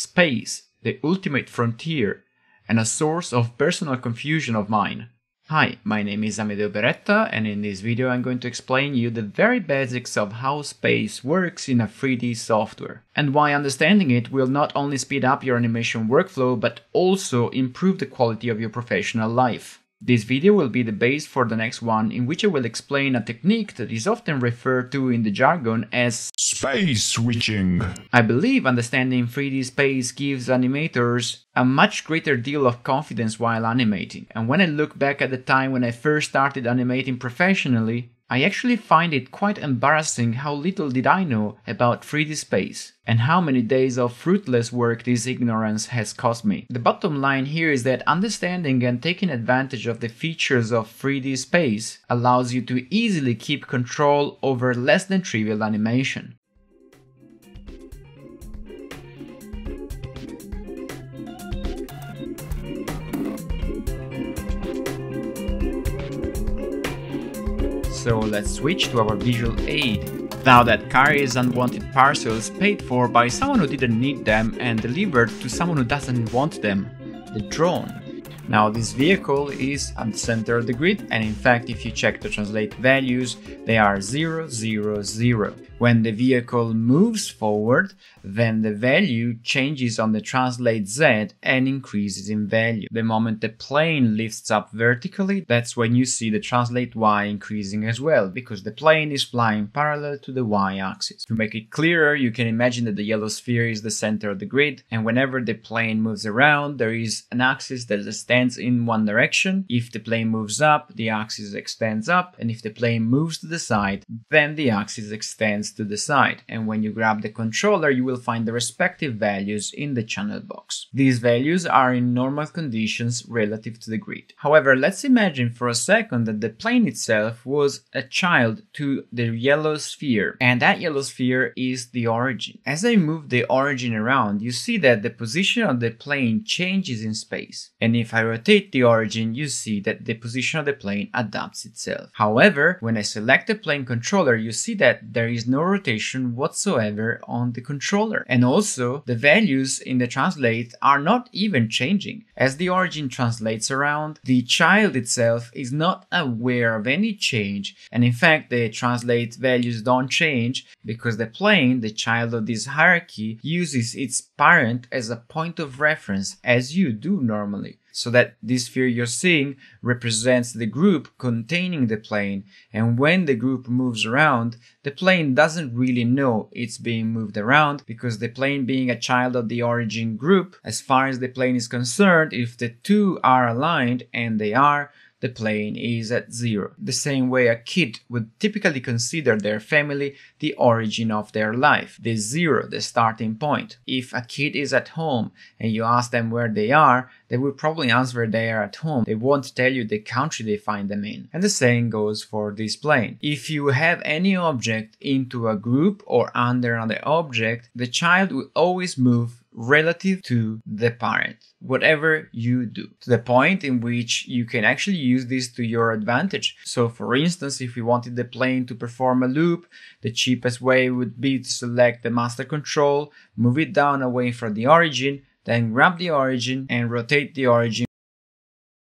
Space, the ultimate frontier, and a source of personal confusion of mine. Hi, my name is Amedeo Beretta and in this video I'm going to explain you the very basics of how space works in a 3D software and why understanding it will not only speed up your animation workflow but also improve the quality of your professional life. This video will be the base for the next one in which I will explain a technique that is often referred to in the jargon as space switching. I believe understanding 3D space gives animators a much greater deal of confidence while animating. And when I look back at the time when I first started animating professionally, I actually find it quite embarrassing how little did I know about 3D space and how many days of fruitless work this ignorance has cost me. The bottom line here is that understanding and taking advantage of the features of 3D space allows you to easily keep control over less than trivial animation. So let's switch to our visual aid. Now that carries unwanted parcels paid for by someone who didn't need them and delivered to someone who doesn't want them, the drone. Now this vehicle is at the center of the grid and in fact if you check the translate values they are 0, 0, 0. When the vehicle moves forward, then the value changes on the translate Z and increases in value. The moment the plane lifts up vertically, that's when you see the translate Y increasing as well, because the plane is flying parallel to the Y axis. To make it clearer, you can imagine that the yellow sphere is the center of the grid, and whenever the plane moves around, there is an axis that extends in one direction. If the plane moves up, the axis extends up, and if the plane moves to the side, then the axis extends to the side and when you grab the controller you will find the respective values in the channel box. These values are in normal conditions relative to the grid. However, let's imagine for a second that the plane itself was a child to the yellow sphere and that yellow sphere is the origin. As I move the origin around you see that the position of the plane changes in space and if I rotate the origin you see that the position of the plane adapts itself. However, when I select the plane controller you see that there is no no rotation whatsoever on the controller. And also, the values in the translate are not even changing. As the origin translates around, the child itself is not aware of any change, and in fact, the translate values don't change because the plane, the child of this hierarchy, uses its parent as a point of reference, as you do normally so that this sphere you're seeing represents the group containing the plane. And when the group moves around the plane doesn't really know it's being moved around because the plane being a child of the origin group as far as the plane is concerned if the two are aligned and they are the plane is at zero. The same way a kid would typically consider their family the origin of their life, the zero, the starting point. If a kid is at home and you ask them where they are, they will probably answer they are at home. They won't tell you the country they find them in. And the same goes for this plane. If you have any object into a group or under another object, the child will always move relative to the parent, whatever you do, to the point in which you can actually use this to your advantage. So, for instance, if we wanted the plane to perform a loop, the cheapest way would be to select the master control, move it down away from the origin, then grab the origin and rotate the origin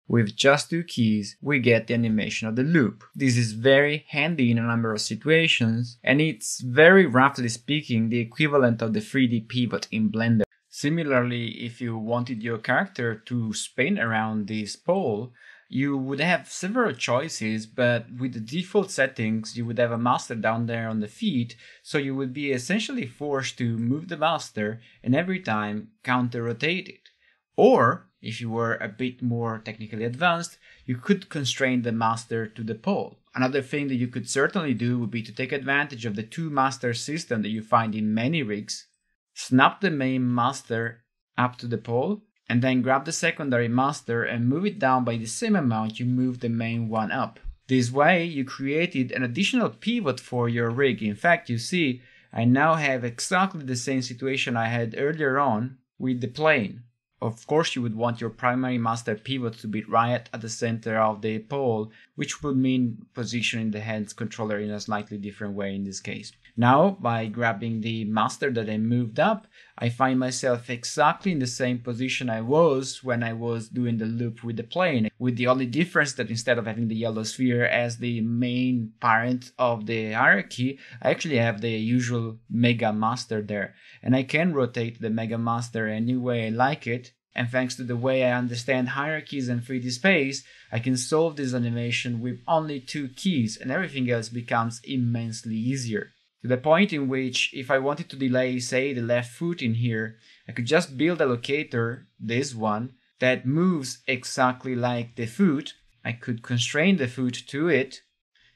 with just two keys, we get the animation of the loop. This is very handy in a number of situations, and it's very roughly speaking the equivalent of the 3D pivot in Blender. Similarly, if you wanted your character to spin around this pole, you would have several choices, but with the default settings, you would have a master down there on the feet, so you would be essentially forced to move the master and every time counter rotate it. Or, if you were a bit more technically advanced, you could constrain the master to the pole. Another thing that you could certainly do would be to take advantage of the two master system that you find in many rigs snap the main master up to the pole, and then grab the secondary master and move it down by the same amount you move the main one up. This way, you created an additional pivot for your rig. In fact, you see, I now have exactly the same situation I had earlier on with the plane. Of course, you would want your primary master pivot to be right at the center of the pole, which would mean positioning the hands controller in a slightly different way in this case. Now, by grabbing the master that I moved up, I find myself exactly in the same position I was when I was doing the loop with the plane, with the only difference that instead of having the yellow sphere as the main parent of the hierarchy, I actually have the usual mega master there. And I can rotate the mega master any way I like it. And thanks to the way I understand hierarchies and 3D space, I can solve this animation with only two keys and everything else becomes immensely easier to the point in which if I wanted to delay, say, the left foot in here, I could just build a locator, this one, that moves exactly like the foot. I could constrain the foot to it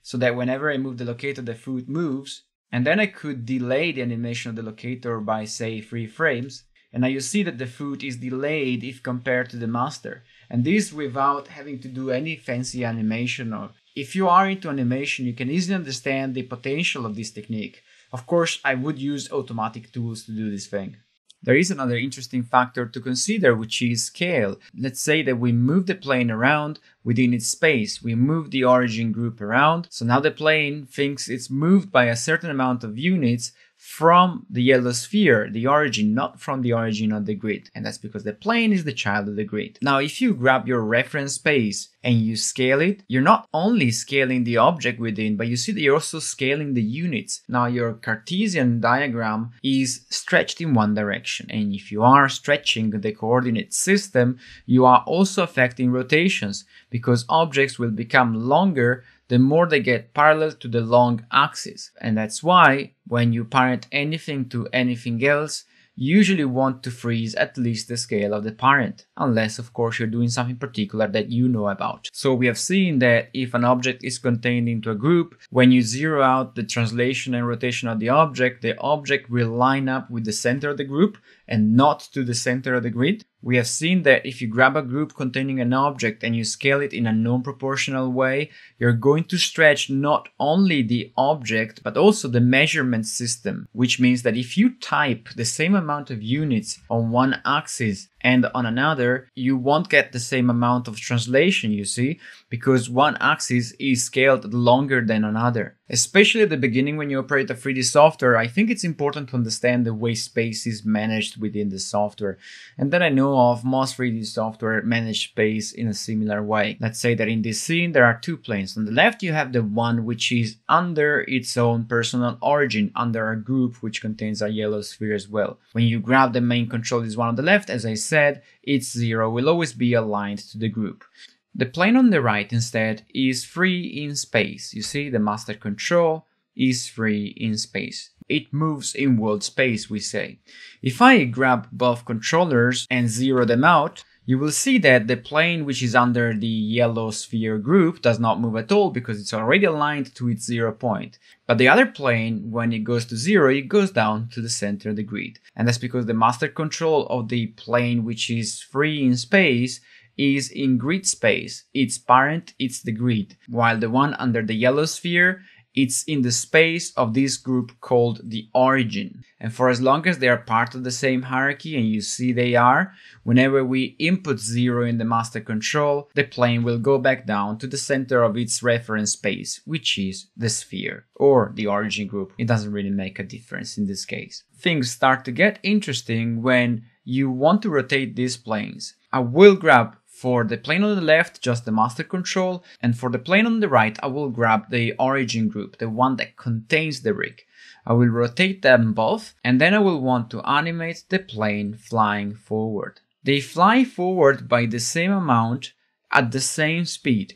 so that whenever I move the locator, the foot moves. And then I could delay the animation of the locator by, say, three frames. And now you see that the foot is delayed if compared to the master. And this without having to do any fancy animation or if you are into animation, you can easily understand the potential of this technique. Of course, I would use automatic tools to do this thing. There is another interesting factor to consider, which is scale. Let's say that we move the plane around within its space. We move the origin group around, so now the plane thinks it's moved by a certain amount of units, from the yellow sphere, the origin, not from the origin of the grid. And that's because the plane is the child of the grid. Now, if you grab your reference space and you scale it, you're not only scaling the object within, but you see that you're also scaling the units. Now, your Cartesian diagram is stretched in one direction. And if you are stretching the coordinate system, you are also affecting rotations because objects will become longer the more they get parallel to the long axis. And that's why when you parent anything to anything else, you usually want to freeze at least the scale of the parent, unless of course you're doing something particular that you know about. So we have seen that if an object is contained into a group, when you zero out the translation and rotation of the object, the object will line up with the center of the group and not to the center of the grid. We have seen that if you grab a group containing an object and you scale it in a non-proportional way, you're going to stretch not only the object, but also the measurement system, which means that if you type the same amount of units on one axis and on another, you won't get the same amount of translation, you see, because one axis is scaled longer than another. Especially at the beginning when you operate a 3D software, I think it's important to understand the way space is managed within the software. And then I know of most 3D software manage space in a similar way. Let's say that in this scene there are two planes. On the left you have the one which is under its own personal origin, under a group which contains a yellow sphere as well. When you grab the main control this one on the left, as I said, its zero will always be aligned to the group. The plane on the right instead is free in space. You see, the master control is free in space. It moves in world space, we say. If I grab both controllers and zero them out, you will see that the plane which is under the yellow sphere group does not move at all because it's already aligned to its zero point. But the other plane, when it goes to zero, it goes down to the center of the grid. And that's because the master control of the plane which is free in space is in grid space. Its parent, it's the grid, while the one under the yellow sphere it's in the space of this group called the origin. And for as long as they are part of the same hierarchy, and you see they are, whenever we input zero in the master control, the plane will go back down to the center of its reference space, which is the sphere or the origin group. It doesn't really make a difference in this case. Things start to get interesting when you want to rotate these planes. I will grab for the plane on the left, just the master control, and for the plane on the right, I will grab the origin group, the one that contains the rig. I will rotate them both, and then I will want to animate the plane flying forward. They fly forward by the same amount at the same speed.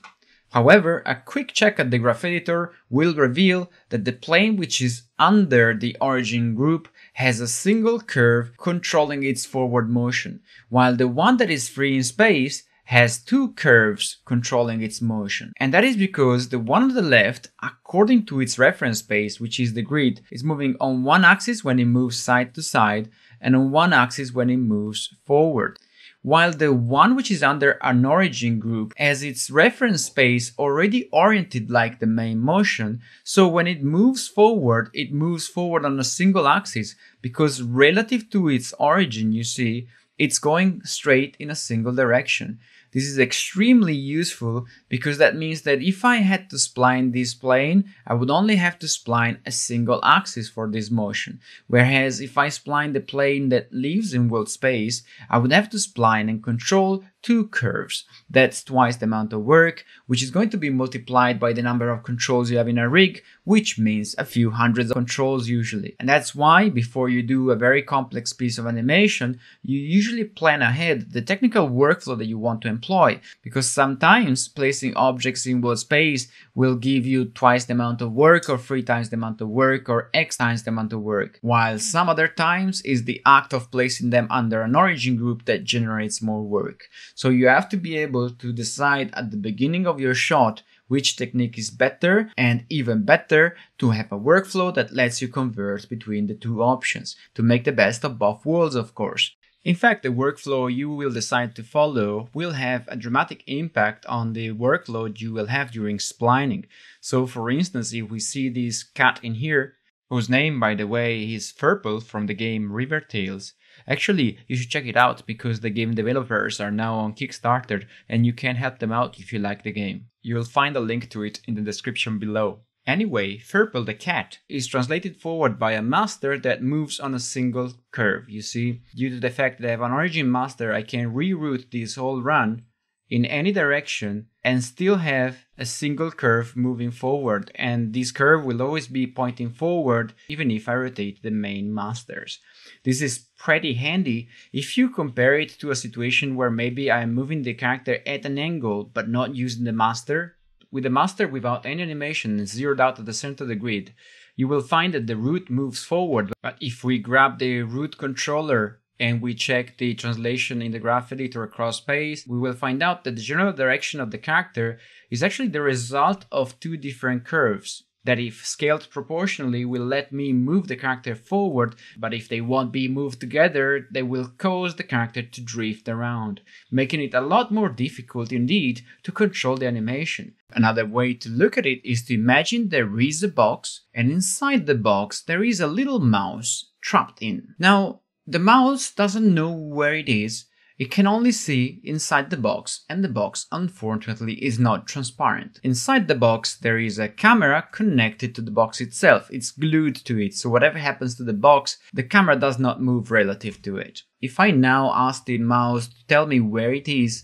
However, a quick check at the graph editor will reveal that the plane which is under the origin group has a single curve controlling its forward motion, while the one that is free in space has two curves controlling its motion. And that is because the one on the left, according to its reference space, which is the grid, is moving on one axis when it moves side to side and on one axis when it moves forward. While the one which is under an origin group has its reference space already oriented like the main motion, so when it moves forward, it moves forward on a single axis because relative to its origin, you see, it's going straight in a single direction. This is extremely useful because that means that if I had to spline this plane, I would only have to spline a single axis for this motion. Whereas if I spline the plane that lives in world space, I would have to spline and control two curves. That's twice the amount of work, which is going to be multiplied by the number of controls you have in a rig, which means a few hundreds of controls usually. And that's why before you do a very complex piece of animation, you usually plan ahead the technical workflow that you want to employ, because sometimes placing objects in world space will give you twice the amount of work or three times the amount of work or x times the amount of work, while some other times is the act of placing them under an origin group that generates more work. So you have to be able to decide at the beginning of your shot which technique is better and even better to have a workflow that lets you convert between the two options to make the best of both worlds of course. In fact, the workflow you will decide to follow will have a dramatic impact on the workload you will have during splining. So for instance, if we see this cat in here, whose name by the way is Furple from the game River Tails, Actually, you should check it out because the game developers are now on Kickstarter and you can help them out if you like the game. You'll find a link to it in the description below. Anyway, Furple the cat is translated forward by a master that moves on a single curve. You see, due to the fact that I have an origin master, I can reroute this whole run in any direction and still have a single curve moving forward and this curve will always be pointing forward even if I rotate the main masters. This is pretty handy if you compare it to a situation where maybe I'm moving the character at an angle but not using the master. With the master without any animation zeroed out at the center of the grid, you will find that the root moves forward but if we grab the root controller and we check the translation in the graph editor across space, we will find out that the general direction of the character is actually the result of two different curves that if scaled proportionally will let me move the character forward, but if they won't be moved together, they will cause the character to drift around, making it a lot more difficult indeed to control the animation. Another way to look at it is to imagine there is a box, and inside the box there is a little mouse trapped in. Now, the mouse doesn't know where it is, it can only see inside the box and the box unfortunately is not transparent. Inside the box there is a camera connected to the box itself, it's glued to it, so whatever happens to the box, the camera does not move relative to it. If I now ask the mouse to tell me where it is,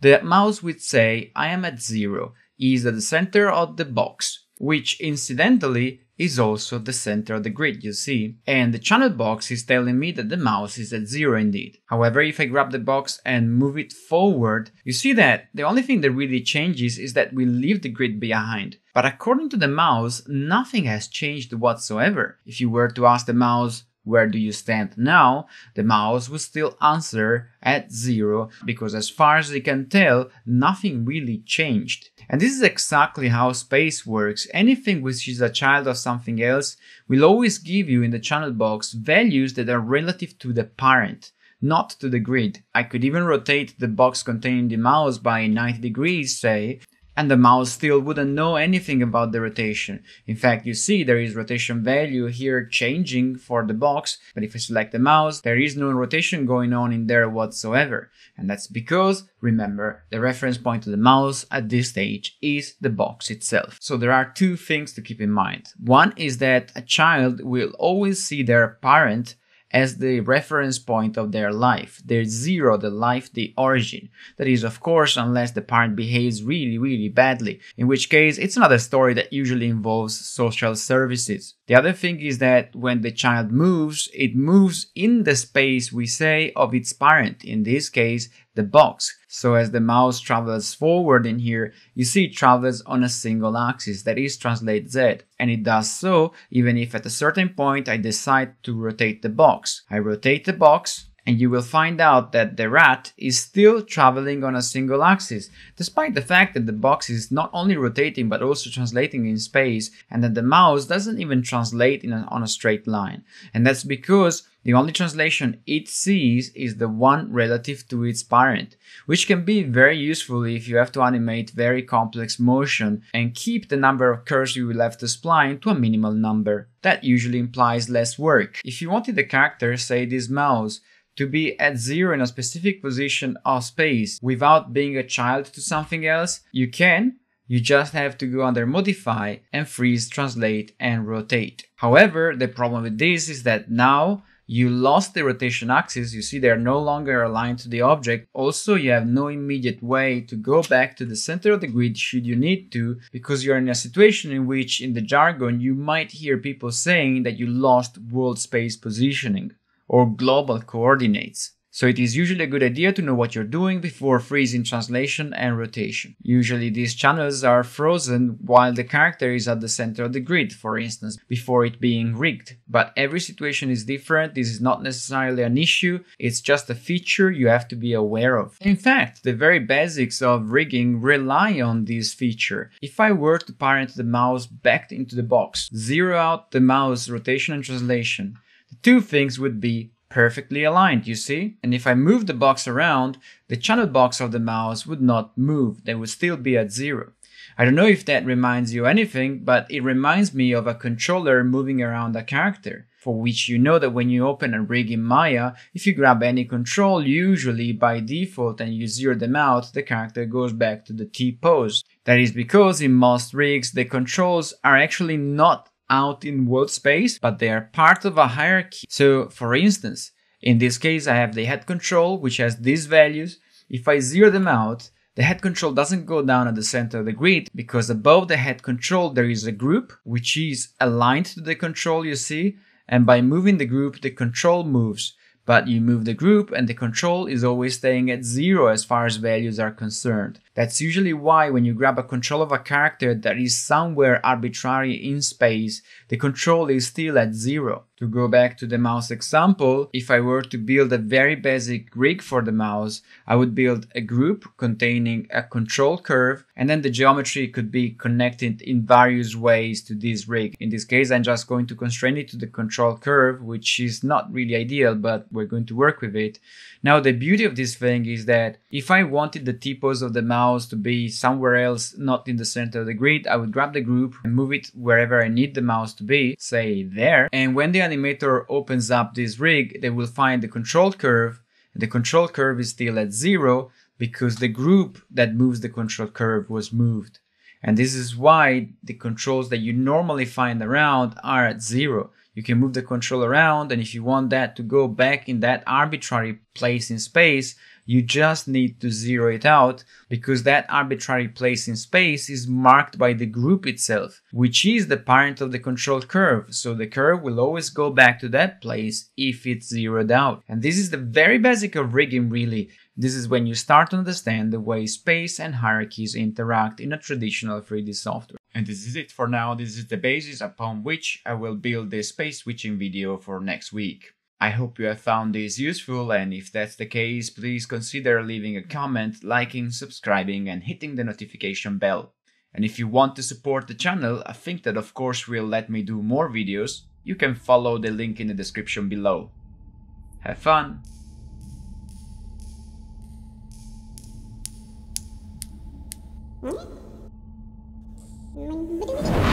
the mouse would say I am at zero, is at the center of the box, which incidentally is also the center of the grid, you see. And the channel box is telling me that the mouse is at zero indeed. However, if I grab the box and move it forward, you see that the only thing that really changes is that we leave the grid behind. But according to the mouse, nothing has changed whatsoever. If you were to ask the mouse, where do you stand now, the mouse will still answer at zero because as far as it can tell, nothing really changed. And this is exactly how space works. Anything which is a child of something else will always give you in the channel box values that are relative to the parent, not to the grid. I could even rotate the box containing the mouse by 90 degrees, say, and the mouse still wouldn't know anything about the rotation. In fact, you see there is rotation value here changing for the box, but if I select the mouse, there is no rotation going on in there whatsoever. And that's because, remember, the reference point to the mouse at this stage is the box itself. So there are two things to keep in mind. One is that a child will always see their parent as the reference point of their life, their zero, the life, the origin. That is, of course, unless the parent behaves really, really badly, in which case it's another story that usually involves social services. The other thing is that when the child moves, it moves in the space we say of its parent, in this case, the box. So as the mouse travels forward in here, you see it travels on a single axis, that is translate Z. And it does so even if at a certain point I decide to rotate the box. I rotate the box, and you will find out that the rat is still traveling on a single axis, despite the fact that the box is not only rotating but also translating in space, and that the mouse doesn't even translate a, on a straight line. And that's because the only translation it sees is the one relative to its parent, which can be very useful if you have to animate very complex motion and keep the number of curves you will have to spline to a minimal number. That usually implies less work. If you wanted the character, say this mouse, to be at zero in a specific position of space without being a child to something else, you can. You just have to go under modify and freeze, translate and rotate. However, the problem with this is that now you lost the rotation axis, you see they're no longer aligned to the object. Also, you have no immediate way to go back to the center of the grid should you need to, because you're in a situation in which, in the jargon, you might hear people saying that you lost world space positioning or global coordinates. So it is usually a good idea to know what you're doing before freezing translation and rotation. Usually these channels are frozen while the character is at the center of the grid, for instance, before it being rigged. But every situation is different, this is not necessarily an issue, it's just a feature you have to be aware of. In fact, the very basics of rigging rely on this feature. If I were to parent the mouse back into the box, zero out the mouse rotation and translation, the two things would be perfectly aligned, you see? And if I move the box around, the channel box of the mouse would not move, they would still be at zero. I don't know if that reminds you anything, but it reminds me of a controller moving around a character, for which you know that when you open a rig in Maya, if you grab any control, usually by default and you zero them out, the character goes back to the T pose. That is because in most rigs, the controls are actually not out in world space, but they are part of a hierarchy. So for instance, in this case, I have the head control, which has these values. If I zero them out, the head control doesn't go down at the center of the grid because above the head control there is a group which is aligned to the control you see and by moving the group the control moves but you move the group and the control is always staying at zero as far as values are concerned. That's usually why when you grab a control of a character that is somewhere arbitrary in space, the control is still at zero. To go back to the mouse example, if I were to build a very basic rig for the mouse, I would build a group containing a control curve and then the geometry could be connected in various ways to this rig. In this case, I'm just going to constrain it to the control curve, which is not really ideal, but we're going to work with it. Now, the beauty of this thing is that if I wanted the T-pose of the mouse to be somewhere else, not in the center of the grid, I would grab the group and move it wherever I need the mouse to be, say there. And when the animator opens up this rig, they will find the control curve. The control curve is still at zero because the group that moves the control curve was moved. And this is why the controls that you normally find around are at zero. You can move the control around and if you want that to go back in that arbitrary place in space, you just need to zero it out because that arbitrary place in space is marked by the group itself, which is the parent of the control curve. So the curve will always go back to that place if it's zeroed out. And this is the very basic of rigging really. This is when you start to understand the way space and hierarchies interact in a traditional 3D software. And this is it for now. This is the basis upon which I will build the space switching video for next week. I hope you have found this useful and if that's the case, please consider leaving a comment, liking, subscribing and hitting the notification bell. And if you want to support the channel, I think that of course will let me do more videos, you can follow the link in the description below. Have fun! Mm-hmm. Mm-hmm.